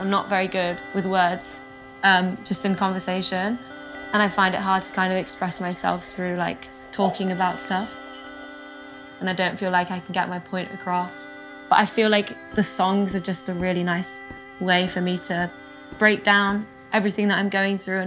I'm not very good with words, um, just in conversation. And I find it hard to kind of express myself through like talking about stuff. And I don't feel like I can get my point across. But I feel like the songs are just a really nice way for me to break down everything that I'm going through